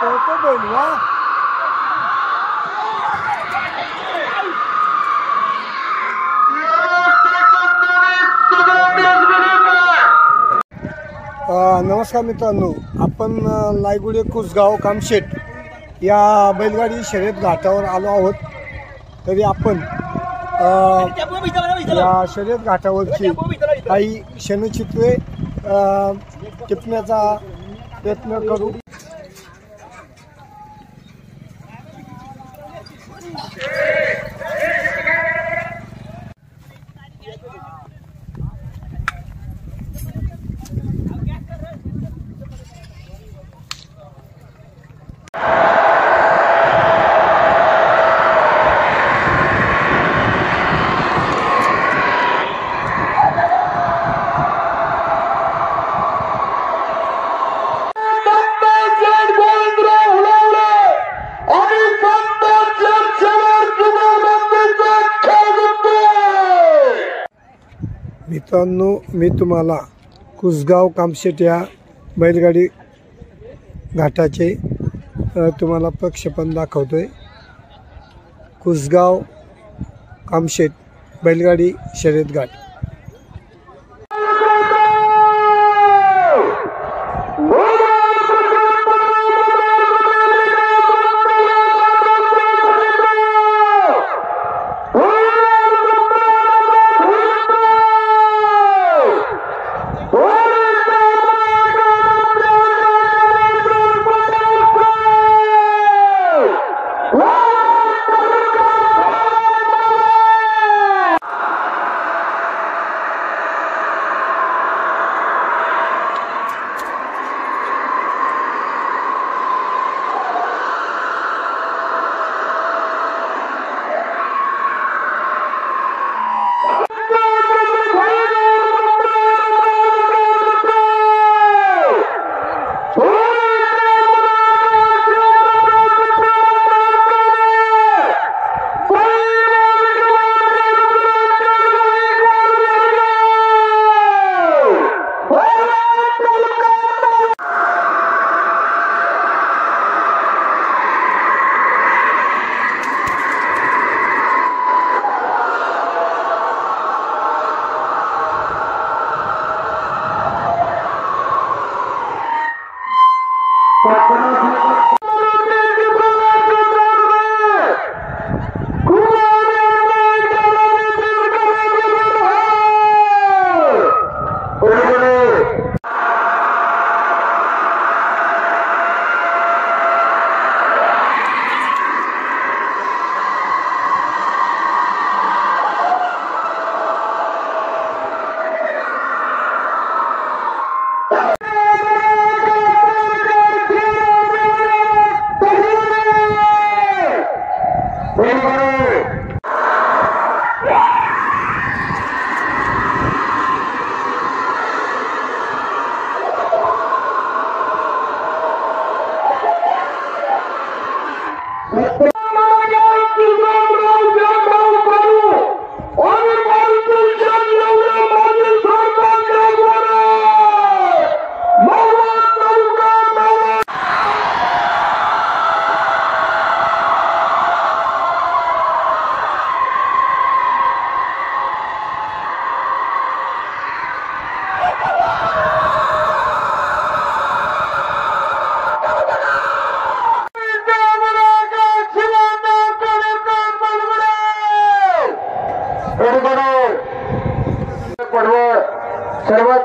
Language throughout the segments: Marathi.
पळतो बैल नमस्कार मित्रांनो. आपण लायगुडे कुसगाव कामशेट या बैलगाडी शर्यत घाटावर आलो आहोत. तरी आपण या शर्यत घाटावरची काही क्षणचित्रे टिपण्याचा प्रयत्न करू. Thank you. मित्रांनो मी तुम्हाला कुसगाव कामशेट या बैलगाडी घाटाचे तुम्हाला प्रक्षेपण आहे कुसगाव कामशेट बैलगाडी शर्यत घाट. Para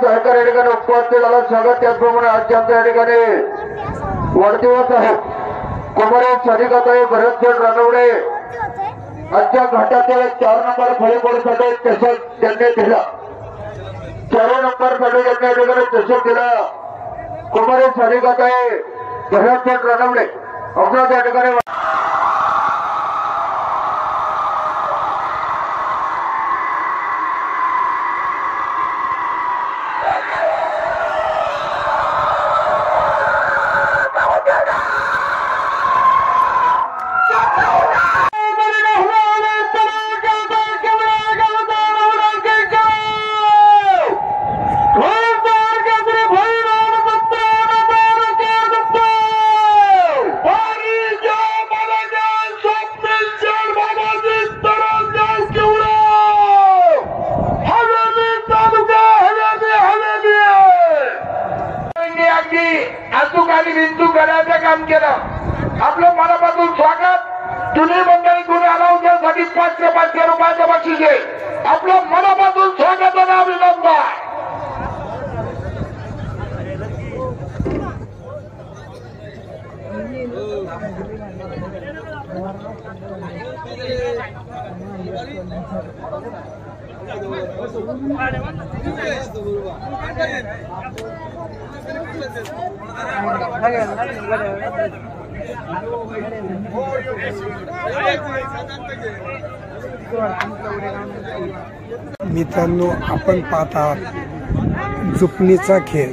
सहकारी या ठिकाणी उपस्थित झाला स्वागत त्याचप्रमाणे आज आमच्या या ठिकाणी वाढदिवस आहे. कुमारी साधिकाताई भरतजड रानवडे आजच्या घाटातील चार नंबर फळीकोडसाठी चषक त्यांनी दिला. चार नंबरसाठी त्यांनी या ठिकाणी चषक दिला. कुमारी साधिकाताई भरतजड रानवडे आपला त्या ठिकाणी मित्रांनो आपण पाहत आहात जुपणीचा खेळ.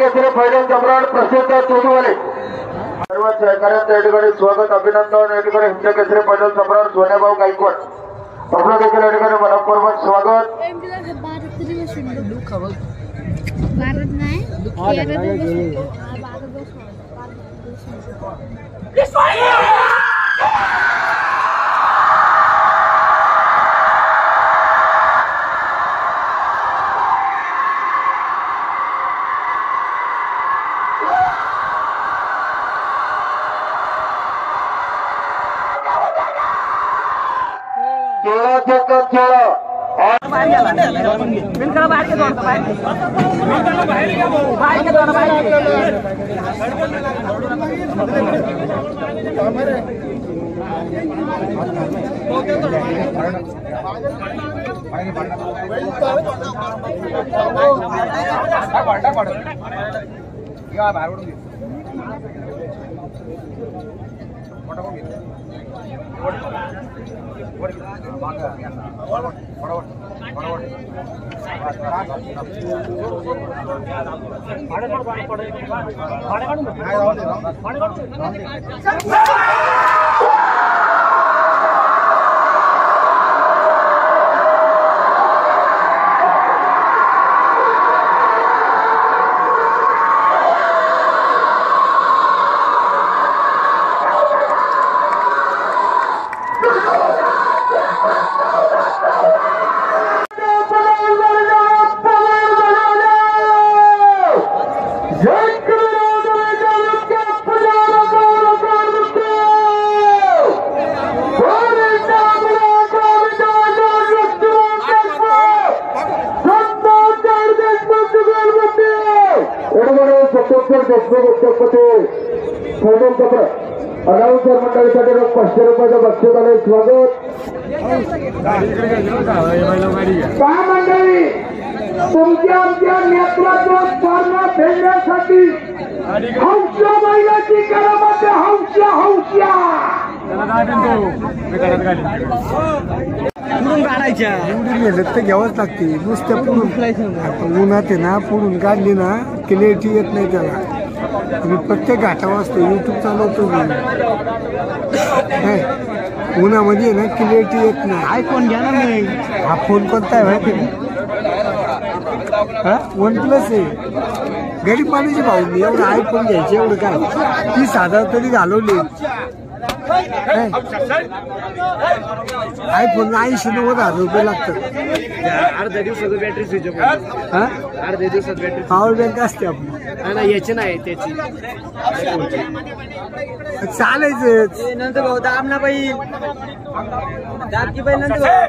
केसरी पहिल्या सम्राट प्रसिद्ध चोदूवाले. सर्व सहकार्यांचं या ठिकाणी स्वागत अभिनंदन. या ठिकाणी हिंद केसरी पहिल्या सम्राट सोन्याभाऊ गायकवाड. आपलं देखील या ठिकाणी मनपूर्वक स्वागत. भारत नाही बिल करो बाहर के द्वार बाहर बाहर के द्वार बाहर बाहर मोटा को सत्योत्तर अनाउन्सर मंडळीसाठी पाचशे रुपयाचं बक्षीस आले स्वागत. काय मंडळी? तुमच्या आमच्या नेतृत्व स्पर्धा फेडण्यासाठी हौशा महिलाची करामध्ये हौशा हौशा. घ्यावंच लागते. नुसत्या पुढून. आपण उन्हात आहे ना पुढून काढली ना क्लिअरिटी येत नाही त्याला. मी प्रत्येक घाटा वाचतो युट्यूब चालवतो मी? उन्हामध्ये ना क्लिअरिटी येत नाही. आयफोन घ्या ना मी हा फोन कोणता आहे माहिती हा? वन प्लस आहे. गरीब माणूस भाऊ मी एवढं आयफोन घ्यायचे एवढं काय? तीस हजार तरी घालवले. आयफोन ऐंशी नव्वद हजार रुपये लागतात. अर्ध्या दिवसाचं बॅटरी स्विच हा? अर्ध्या दिवसात बॅटरी पॉवर बँक असते नाही याची नाही त्याची. चालायचं नंतर भाऊ दाब ना बाई. दाब की बाई नंतर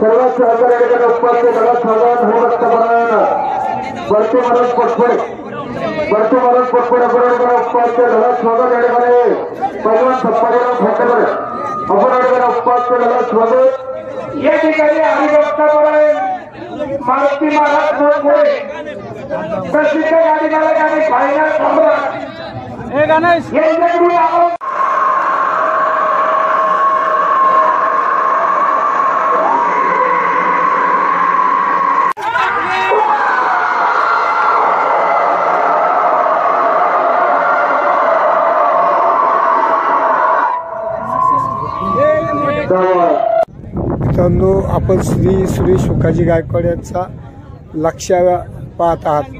सर्वात सहकार्य ठिकाणी उपस्थित मला स्वागत हो रक्तपणानं भरती म्हणून पटपडे भरती म्हणून पटपडे बरोबर उपस्थित झाला स्वागत या ठिकाणी भगवान सप्पाजीराव खोटेकर आपण या ठिकाणी उपस्थित झाला स्वागत या ठिकाणी हरिभक्तापणे मारुती महाराज मोठमोठे प्रसिद्ध गाडी यांच्याकडून आपण मित्रांनो आपण श्री सुरेश शुकाजी गायकवाड यांचा लक्ष पाहत आहात.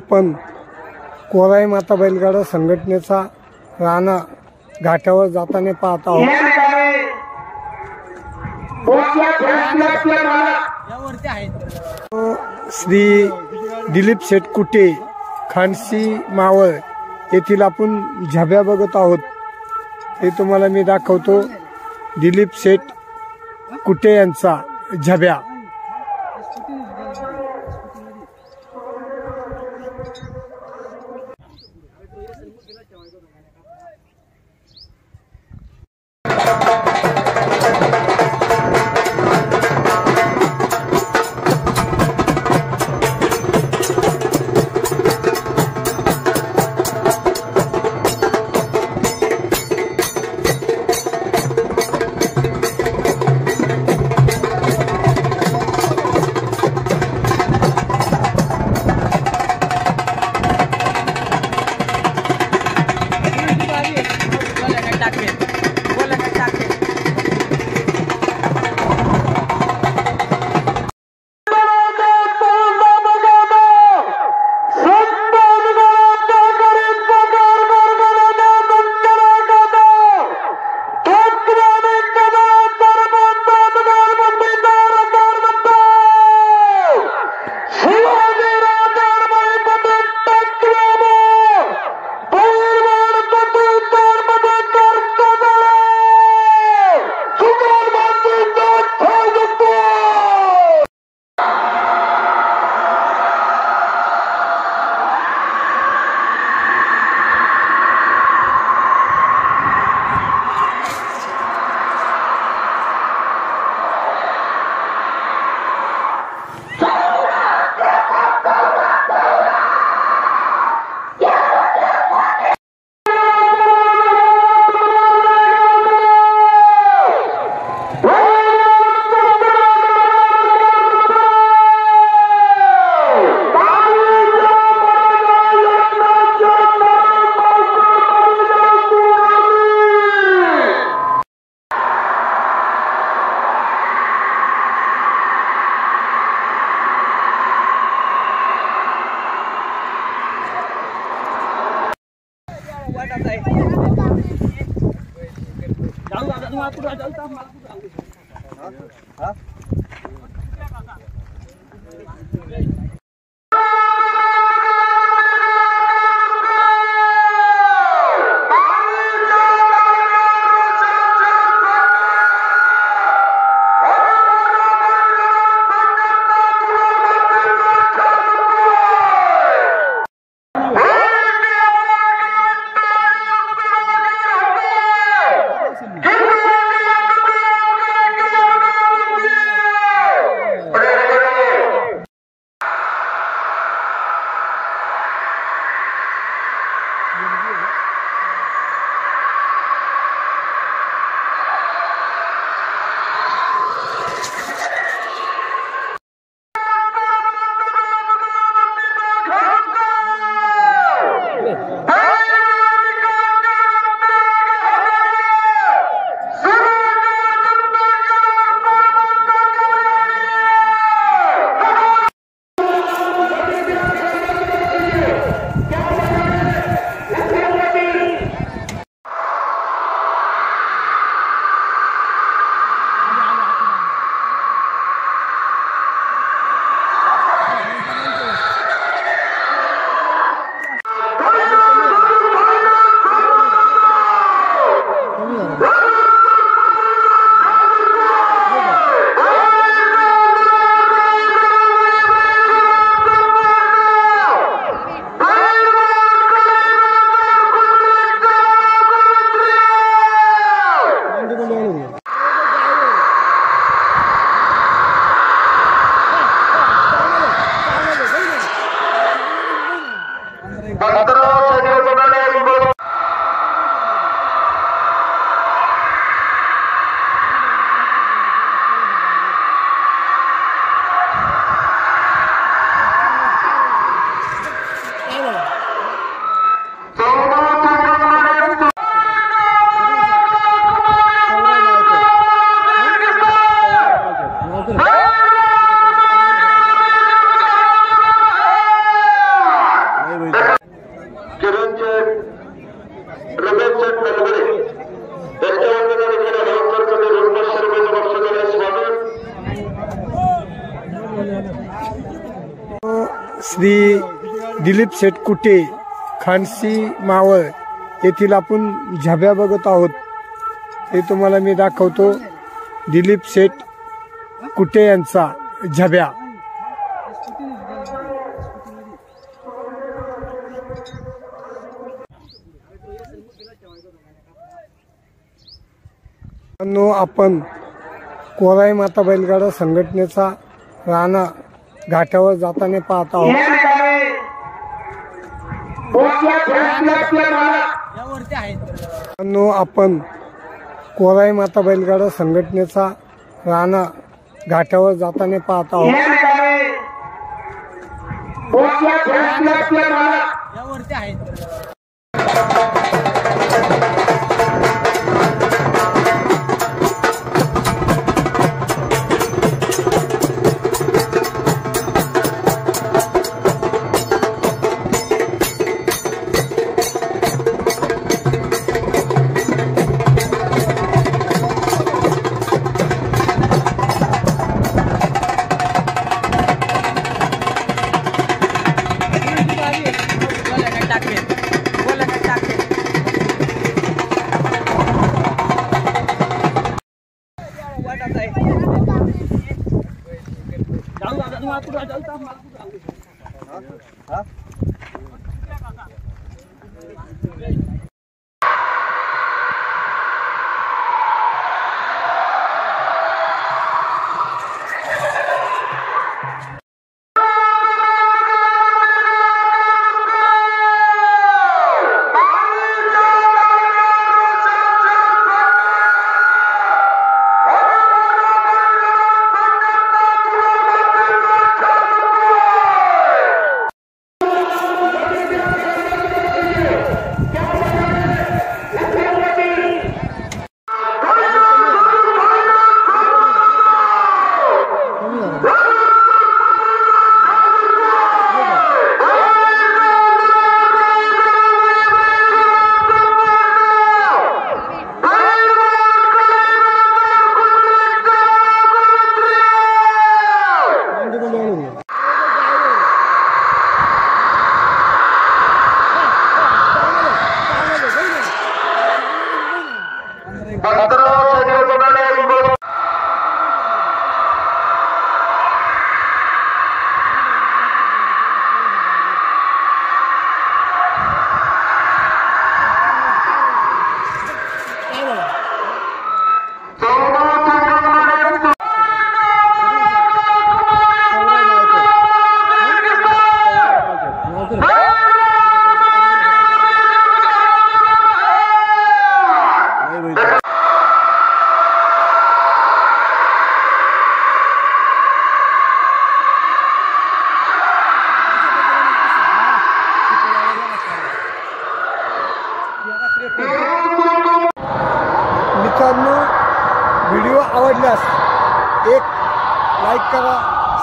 आपण कोराई माता बैलगाडा संघटनेचा राणा घाटावर जाताना पाहत आहोत. श्री दिलीप शेठ कुटे खानसी मावळ येथील आपण झब्या बघत आहोत. हे तुम्हाला मी दाखवतो. दिलीप शेठ कुटे यांचा झब्या. दिलीप शेठ कुटे खानसी मावळ येथील आपण झब्या बघत आहोत. हे तुम्हाला मी दाखवतो. दिलीप शेठ कुटे यांचा झब्या. आपण कोराई माता बैलगाडा संघटनेचा राणा घाटावर जाताना पाहत आहोत. मित्रांनो, आपण कोराई माता बैलगाडा संघटनेचा राणा घाटावर जाताना पाहत आहोत. എന്താണ്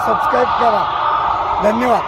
सबस्क्राईब करा धन्यवाद